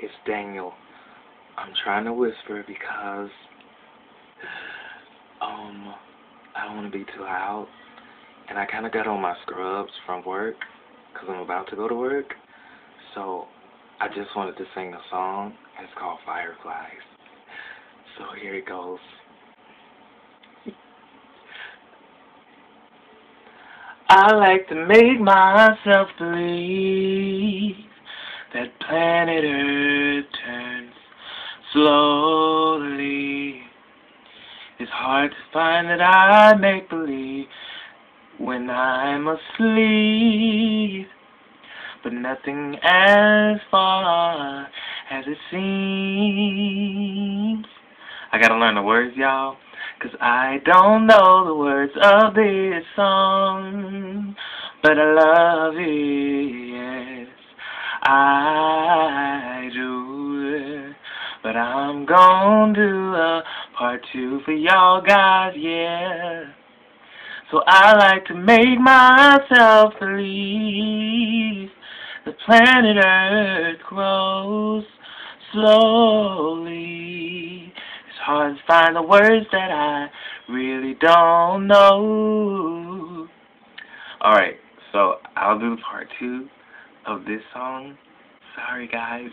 It's Daniel. I'm trying to whisper because um I don't want to be too loud, and I kind of got on my scrubs from work because I'm about to go to work. So I just wanted to sing a song. It's called Fireflies. So here it goes. I like to make myself believe that planet Earth turns slowly. It's hard to find that I make believe when I'm asleep, but nothing as far as it seems. I gotta learn the words, y'all. Cause I don't know the words of this song, but I love it, I do. But I'm gonna do a part two for y'all guys, yeah. So I like to make myself believe the planet Earth grows slowly It's hard to find the words that I really don't know. Alright, so I'll do part two of this song. Sorry, guys.